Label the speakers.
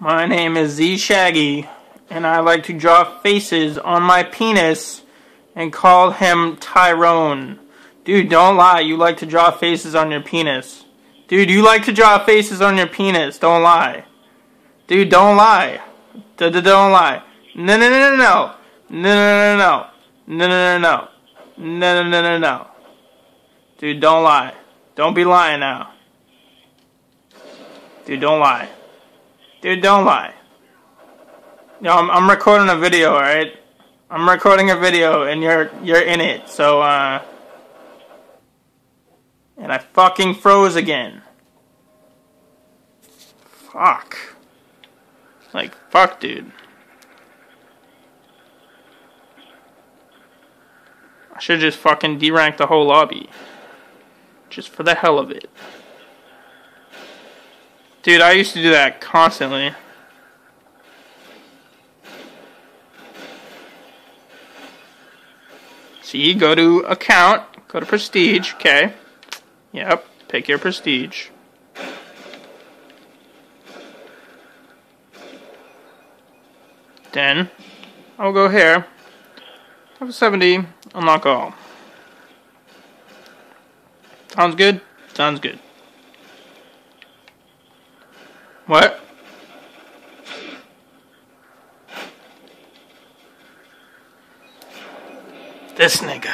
Speaker 1: My name is zShaggy, and I like to draw faces on my penis and call him Tyrone. Dude, don't lie. You like to draw faces on your penis. Dude, you like to draw faces on your penis. Don't lie. Dude, don't lie. D-d-don't lie. No, no, no, no, no. No, no, no, no. No, no, no, no. No, no, no, no, no. Dude, don't lie. Don't be lying now. Dude, don't lie. Dude, don't lie. No, I'm, I'm recording a video, alright? I'm recording a video and you're you're in it, so uh and I fucking froze again. Fuck. Like fuck, dude. I should just fucking derank the whole lobby. Just for the hell of it. Dude, I used to do that constantly. See, go to account, go to prestige, okay. Yep, pick your prestige. Then, I'll go here. Have a 70, unlock all. Sounds good? Sounds good. What? This nigga.